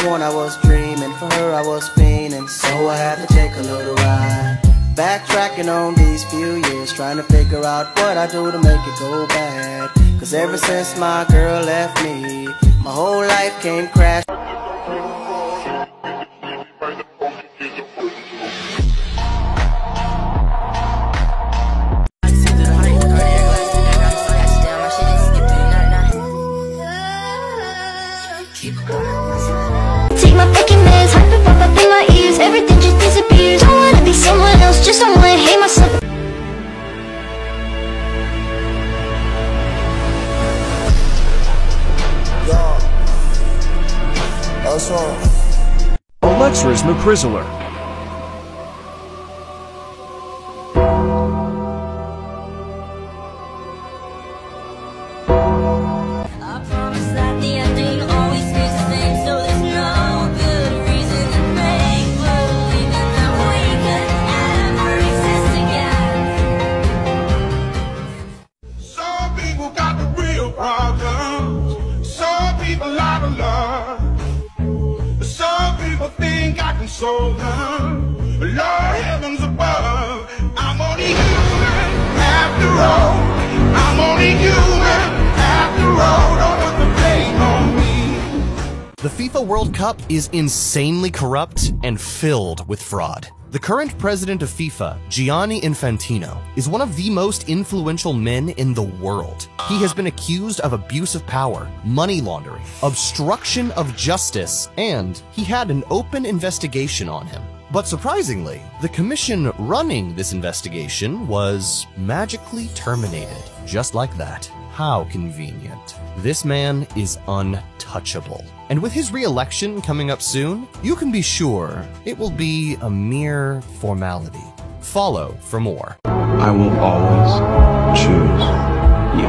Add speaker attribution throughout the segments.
Speaker 1: Sworn I was dreaming, for her I was fiending, so I had to take a little ride. Backtracking on these few years, trying to figure out what I do to make it go bad. Cause ever since my girl left me, my whole life came crashing.
Speaker 2: just don't wanna hate myself
Speaker 3: Yo. That's wrong. Alexa is McCrizzler. But Lord heavens above, I'm only human after all. I'm only human after all. Don't put the on me.
Speaker 4: The FIFA World Cup is insanely corrupt and filled with fraud. The current president of FIFA, Gianni Infantino, is one of the most influential men in the world. He has been accused of abuse of power, money laundering, obstruction of justice, and he had an open investigation on him. But surprisingly, the commission running this investigation was magically terminated, just like that. How convenient. This man is untouchable. And with his re-election coming up soon, you can be sure it will be a mere formality. Follow for more.
Speaker 5: I will always choose you.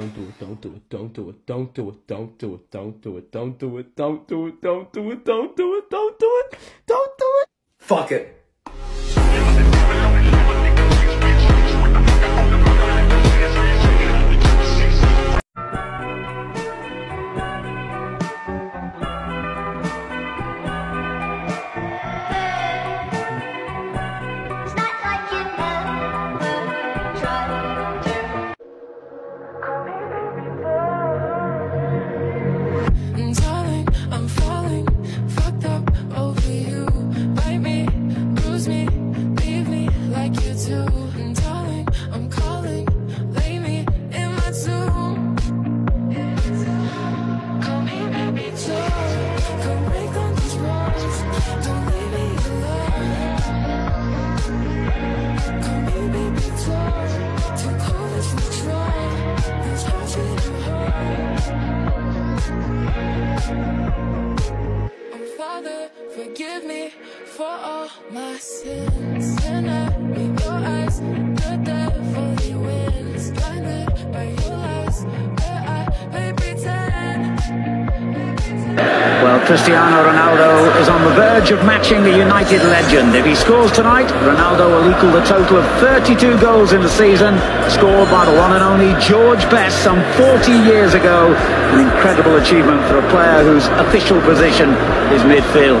Speaker 6: Don't do it, don't do it, don't do it, don't do it, don't do it, don't do it, don't do it, don't do it, don't do it, don't do it, don't do it.
Speaker 7: Fuck it.
Speaker 2: Like you
Speaker 8: do. Darling, I'm calling, lay me in my tomb. Call me baby, joy. Come break on these walls. Don't leave me alone. Call me baby, joy. Too cold is hard. Oh, Father, forgive me for all my sins. And
Speaker 9: Well, Cristiano Ronaldo is on the verge of matching the United legend. If he scores tonight, Ronaldo will equal the total of 32 goals in the season, scored by the one and only George Best some 40 years ago. An incredible achievement for a player whose official position is midfield.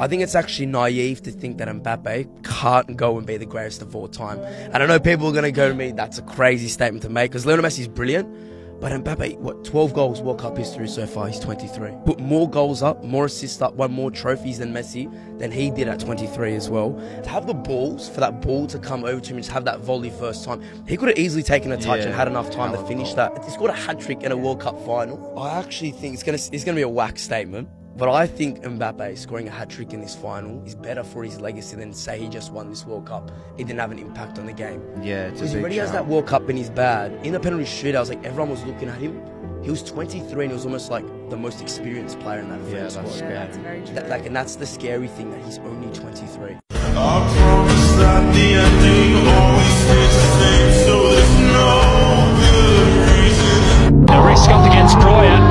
Speaker 8: I
Speaker 7: think it's actually naive to think that Mbappe can't go and be the greatest of all time. And I know people are going to go to me, that's a crazy statement to make because Lionel Messi is brilliant. But Mbappe, what, 12 goals World Cup history so far, he's 23. Put more goals up, more assists up, won more trophies than Messi than he did at 23 as well. To have the balls, for that ball to come over to him and just have that volley first time, he could have easily taken a touch
Speaker 10: Yeah,
Speaker 7: and had enough time to
Speaker 10: hell of a
Speaker 7: finish
Speaker 10: goal.
Speaker 7: that. He scored a hat trick in a World Cup final. I actually think it's gonna it's gonna be a whack statement, but I think Mbappe scoring a hat trick in this final is better for his legacy than say he just won this World Cup. It didn't have an impact on the game.
Speaker 10: Yeah, it's a
Speaker 7: Because he
Speaker 10: big
Speaker 7: already has that World Cup in his bag. In the penalty shootout, I was like everyone was looking at him. He was 23 and he was almost like the most experienced player in that
Speaker 10: Yeah,
Speaker 7: French
Speaker 10: that's
Speaker 7: squad.
Speaker 10: scary. Yeah, that's
Speaker 11: very
Speaker 7: That- like, and that's the scary thing that he's only 23.
Speaker 3: I promise that the ending always stays the same, so there's no good reason.
Speaker 9: The risk up against Breuer.